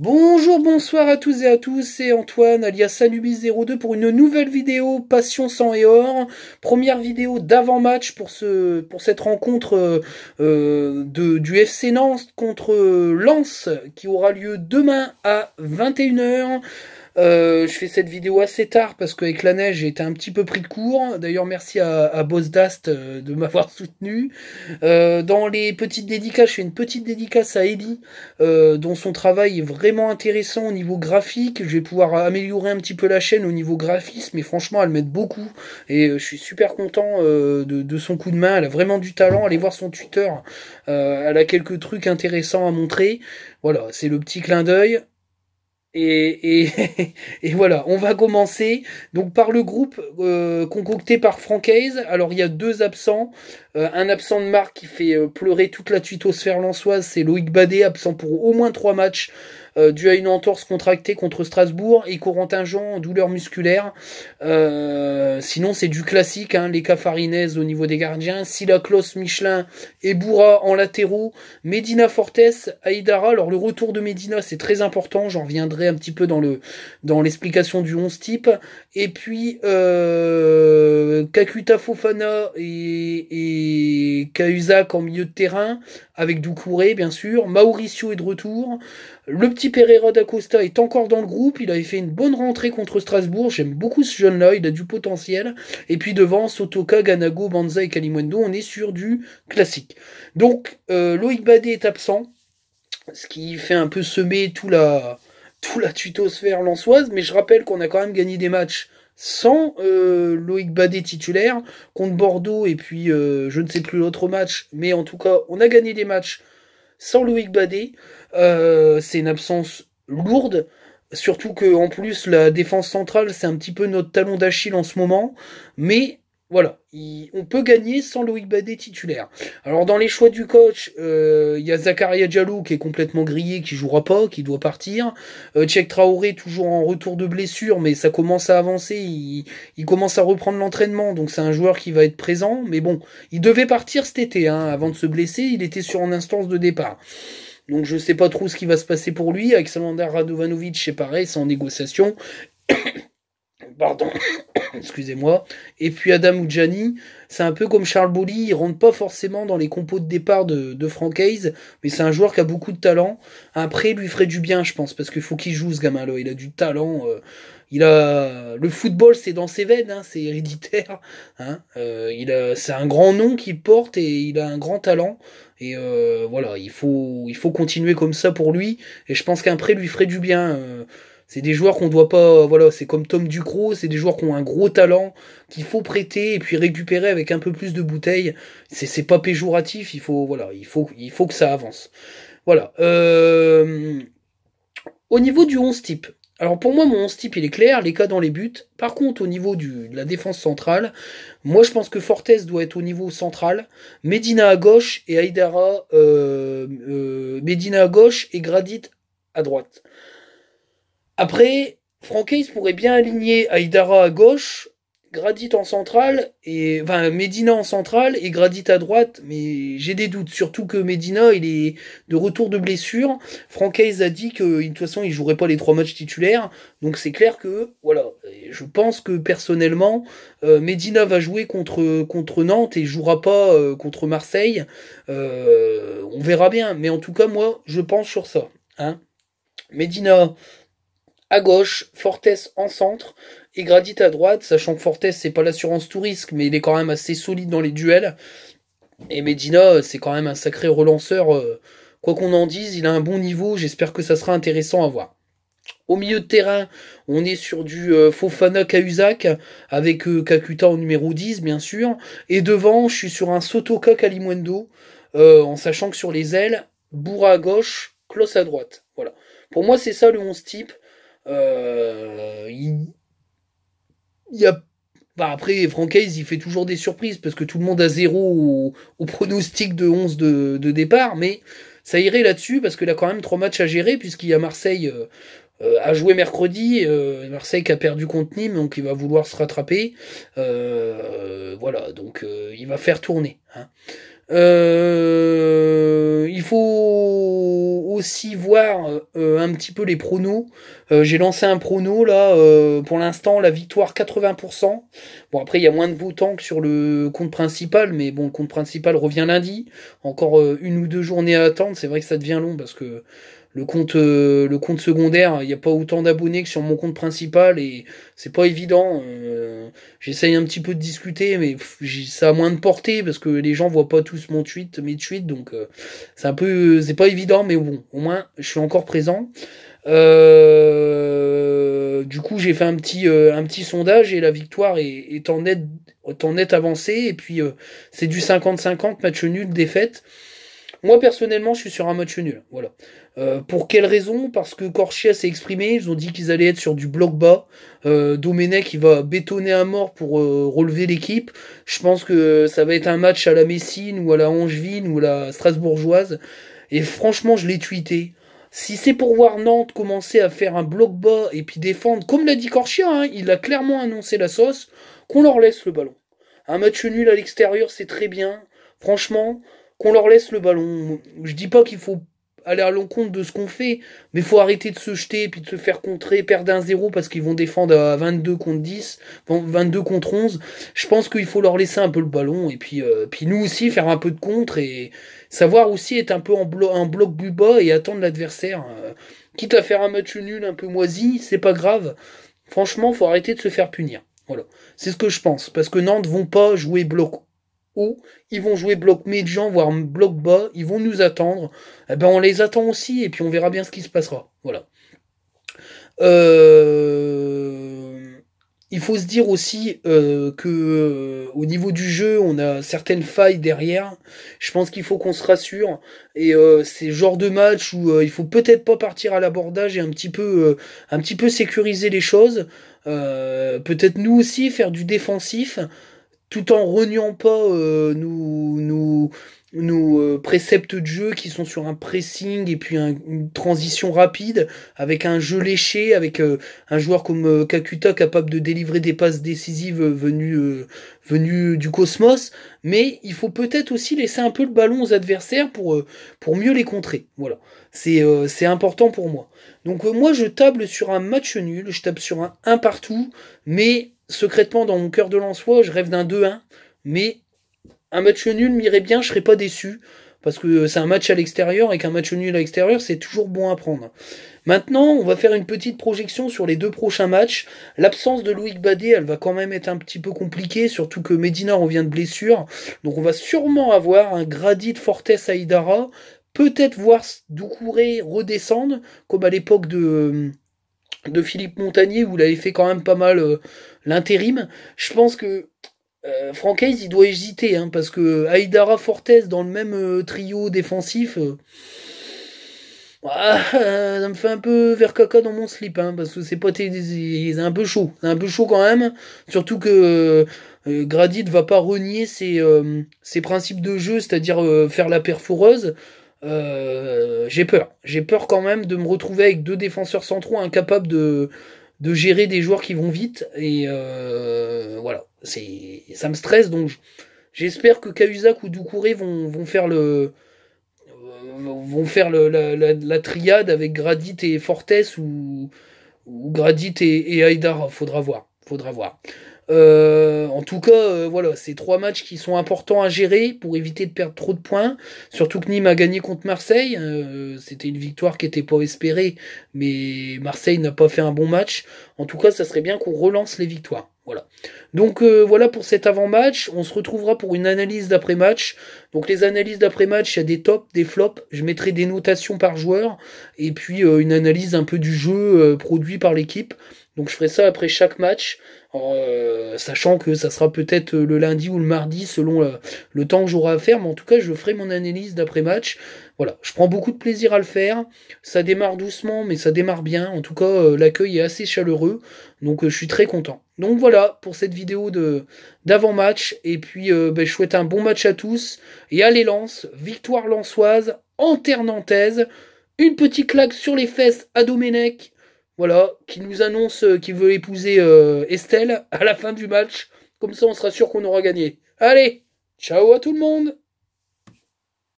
Bonjour, bonsoir à tous et à tous, c'est Antoine alias Anubis02 pour une nouvelle vidéo Passion sang et or. Première vidéo d'avant-match pour ce pour cette rencontre euh, de, du FC Nantes contre Lens qui aura lieu demain à 21h. Euh, je fais cette vidéo assez tard parce qu'avec la neige j'ai été un petit peu pris de court. D'ailleurs merci à, à Dast euh, de m'avoir soutenu. Euh, dans les petites dédicaces, je fais une petite dédicace à Ellie euh, dont son travail est vraiment intéressant au niveau graphique. Je vais pouvoir améliorer un petit peu la chaîne au niveau graphisme mais franchement elle m'aide beaucoup et je suis super content de, de, son coup de main. Elle a vraiment du talent. Allez voir son Twitter. elle a quelques trucs intéressants à montrer. Voilà, c'est le petit clin d'œil. Et, voilà, on va commencer donc par le groupe euh, concocté par Francaise. Alors il y a deux absents, euh, un absent de marque qui fait euh, pleurer toute la tuitosphère lançoise, c'est Loïc Badet, absent pour au moins trois matchs euh, dû à une entorse contractée contre Strasbourg et Corentin Jean, douleur musculaire. Euh, sinon, c'est du classique, hein, les Cafarinaises au niveau des gardiens, Silaclos, Michelin et Bourra en latéraux, Medina Fortes, Aïdara. Alors le retour de Medina, c'est très important, j'en reviendrai un petit peu dans le dans l'explication du 11 type. Et puis euh, Kakuta Fofana et, et en milieu de terrain, avec Doucouré bien sûr. Mauricio est de retour. Le petit Pereira d'Acosta est encore dans le groupe. Il avait fait une bonne rentrée contre Strasbourg. J'aime beaucoup ce jeune-là. Il a du potentiel. Et puis devant, Sotoka, Ganago, Banza et Kalimwendo, on est sur du classique. Donc, euh, Loïc Badé est absent. Ce qui fait un peu semer tout la, tout la tutosphère lançoise. Mais je rappelle qu'on a quand même gagné des matchs sans euh, Loïc Badé titulaire contre Bordeaux et puis euh, je ne sais plus l'autre match. Mais en tout cas, on a gagné des matchs sans Loïc Badet. Euh, c'est une absence lourde. Surtout que en plus la défense centrale c'est un petit peu notre talon d'Achille en ce moment, mais voilà, on peut gagner sans Loïc Badet titulaire. Alors dans les choix du coach, euh, il y a Zakaria Diallo qui est complètement grillé, qui jouera pas, qui doit partir. Euh, Tchèque Traoré toujours en retour de blessure, mais ça commence à avancer, il, commence à reprendre l'entraînement, donc c'est un joueur qui va être présent. Mais bon, il devait partir cet été, hein, avant de se blesser, il était sur une instance de départ. Donc je sais pas trop ce qui va se passer pour lui. Avec Salandar Radovanovic, c'est pareil, c'est en négociation. Pardon, excusez-moi. Et puis Adam Oudjani, c'est un peu comme Charles Bolly, il rentre pas forcément dans les compos de départ de, de Frank Hayes, mais c'est un joueur qui a beaucoup de talent. Après, lui ferait du bien, je pense, parce qu'il faut qu'il joue ce gamin-là. Il a du talent. Euh, il a le football, c'est dans ses veines, hein, c'est héréditaire. Hein, euh, il a, c'est un grand nom qu'il porte et il a un grand talent. Et euh, voilà, il faut, il faut continuer comme ça pour lui. Et je pense qu'un prêt lui ferait du bien. Euh, c'est des joueurs qu'on doit pas, voilà, c'est comme Tom Ducrot, c'est des joueurs qui ont un gros talent qu'il faut prêter et puis récupérer avec un peu plus de bouteilles. C'est, pas péjoratif. Il faut, voilà, il faut, il faut que ça avance. Voilà. au niveau du 11 type, alors pour moi, mon 11 type, il est clair, les cas dans les buts. Par contre, au niveau de la défense centrale, moi je pense que Fortes doit être au niveau central, Medina à gauche et Aïdara, euh, euh, Medina à gauche et Gradit à droite. Après, Francaise pourrait bien aligner Aïdara à gauche, Gradit en centrale et Medina en centrale et Gradit à droite, mais j'ai des doutes. Surtout que Medina il est de retour de blessure. Francaise a dit que de toute façon il jouerait pas les trois matchs titulaires, donc c'est clair que voilà. Je pense que personnellement euh, Medina va jouer contre contre Nantes et jouera pas euh, contre Marseille. Euh, on verra bien, mais en tout cas moi je pense sur ça. Hein. Medina à gauche, Fortes en centre et Gradit à droite, sachant que Fortes c'est pas l'assurance tout risque, mais il est quand même assez solide dans les duels. Et Medina, c'est quand même un sacré relanceur. Euh, quoi qu'on en dise, il a un bon niveau, j'espère que ça sera intéressant à voir. Au milieu de terrain, on est sur du euh, Fofana Cahuzac avec euh, Kakuta en numéro 10, bien sûr. Et devant, je suis sur un Sotoka Kalimwendo, en sachant que sur les ailes, Bourra à gauche, Klos à droite. Voilà. Pour moi, c'est ça le 11 type. Euh, il, y a bah après, Francaise, il fait toujours des surprises parce que tout le monde a zéro au, pronostic de 11 de, départ, mais ça irait là-dessus parce qu'il a quand même trois matchs à gérer puisqu'il y a Marseille euh, euh à jouer mercredi, Marseille qui a perdu contre Nîmes, donc il va vouloir se rattraper. Voilà, donc il va faire tourner. Hein. Euh, il faut aussi voir euh, un petit peu les pronos. Euh, j'ai lancé un prono là, pour l'instant la victoire 80%. Bon après il y a moins de votants que sur le compte principal, mais bon le compte principal revient lundi. Encore une ou deux journées à attendre. C'est vrai que ça devient long parce que le compte euh, le compte secondaire il n'y a pas autant d'abonnés que sur mon compte principal et c'est pas évident euh, j'essaye un petit peu de discuter mais ça a moins de portée parce que les gens voient pas tous mon tweet mes tweets donc euh, c'est un peu c'est pas évident mais bon au moins je suis encore présent. Du coup j'ai fait un petit un petit sondage et la victoire est, est en net en net avancée et puis c'est du 50-50 match nul défaite. Moi personnellement je suis sur un match nul voilà euh, pour quelle raison? Parce que Corchia s'est exprimé, ils ont dit qu'ils allaient être sur du bloc bas. Euh, Domenech, il va bétonner à mort pour euh, relever l'équipe. Je pense que ça va être un match à la Messine ou à la Angevine ou à la Strasbourgeoise. Et franchement, je l'ai tweeté. Si c'est pour voir Nantes commencer à faire un bloc bas et puis défendre, comme l'a dit Corchia, hein, il a clairement annoncé la sauce, qu'on leur laisse le ballon. Un match nul à l'extérieur, c'est très bien. Franchement, qu'on leur laisse le ballon. Je dis pas qu'il faut aller à l'encontre de ce qu'on fait, mais faut arrêter de se jeter et puis de se faire contrer, perdre un zéro parce qu'ils vont défendre à 22 contre 10, 22 contre 11. Je pense qu'il faut leur laisser un peu le ballon et puis, euh, puis nous aussi faire un peu de contre et savoir aussi être un peu en, en bloc du bas et attendre l'adversaire. Euh, quitte à faire un match nul un peu moisi, c'est pas grave. Franchement, faut arrêter de se faire punir. Voilà. C'est ce que je pense. Parce que Nantes vont pas jouer bloc haut, ils vont jouer bloc médian, voire bloc bas, ils vont nous attendre. Eh ben on les attend aussi et puis on verra bien ce qui se passera. Voilà. Euh, il faut se dire aussi euh, que euh, au niveau du jeu, on a certaines failles derrière. Je pense qu'il faut qu'on se rassure. Et c'est le genre de match où il faut peut-être pas partir à l'abordage et un petit peu, un petit peu sécuriser les choses. peut-être nous aussi faire du défensif tout en reniant pas euh, euh, préceptes de jeu qui sont sur un pressing et puis une transition rapide avec un jeu léché, avec euh, un joueur comme Kakuta capable de délivrer des passes décisives venues, venues du cosmos. Mais il faut peut-être aussi laisser un peu le ballon aux adversaires pour, mieux les contrer. Voilà, c'est important pour moi. Donc moi je table sur un match nul, je tape sur un 1 partout, mais secrètement, dans mon cœur de Lensois, je rêve d'un 2-1, mais un match nul m'irait bien, je serais pas déçu, parce que c'est un match à l'extérieur, et qu'un match nul à l'extérieur, c'est toujours bon à prendre. Maintenant, on va faire une petite projection sur les deux prochains matchs. L'absence de Loïc Badé, elle va quand même être un petit peu compliquée, surtout que Medina revient de blessure. Donc on va sûrement avoir un Gradit Fortes Aïdara, peut-être voir Doucouré redescendre, comme à l'époque de de Philippe Montagnier où il avait fait quand même pas mal euh, l'intérim. Je pense que euh, il doit hésiter hein, parce que Aïdara Fortes dans le même euh, trio défensif, euh, ça me fait un peu vers caca dans mon slip hein, parce que c'est pas c'est un peu chaud, c'est un peu chaud quand même. Surtout que Gradit va pas renier ses, ses principes de jeu, c'est-à-dire faire la perforeuse. Euh, j'ai peur. J'ai peur quand même de me retrouver avec deux défenseurs centraux incapables de, gérer des joueurs qui vont vite. Et euh, voilà, ça me stresse. Donc j'espère que Cahuzac ou Doucouré vont, faire le vont faire la, triade avec Gradit et Fortes ou, Gradit et, et. Faudra voir. Faudra voir. Euh, en tout cas, euh, voilà, c'est trois matchs qui sont importants à gérer pour éviter de perdre trop de points. Surtout que Nîmes a gagné contre Marseille. Euh, c'était une victoire qui n'était pas espérée, mais Marseille n'a pas fait un bon match. En tout cas, ça serait bien qu'on relance les victoires. Voilà. Donc voilà pour cet avant-match. On se retrouvera pour une analyse d'après-match. Donc les analyses d'après-match, il y a des tops, des flops. Je mettrai des notations par joueur et puis une analyse un peu du jeu produit par l'équipe. Donc je ferai ça après chaque match. Euh, sachant que ça sera peut-être le lundi ou le mardi selon euh, le, temps que j'aurai à faire, mais en tout cas je ferai mon analyse d'après-match. Voilà, je prends beaucoup de plaisir à le faire. Ça démarre doucement, mais ça démarre bien. En tout cas, euh, l'accueil est assez chaleureux, donc je suis très content. Donc voilà pour cette vidéo d'avant-match. Et puis ben, je souhaite un bon match à tous. Et allez Lance, victoire lançoise en terre nantaise. Une petite claque sur les fesses à Domenech voilà, qui nous annonce euh, qu'il veut épouser euh, Estelle à la fin du match. Comme ça, on sera sûr qu'on aura gagné. Allez, ciao à tout le monde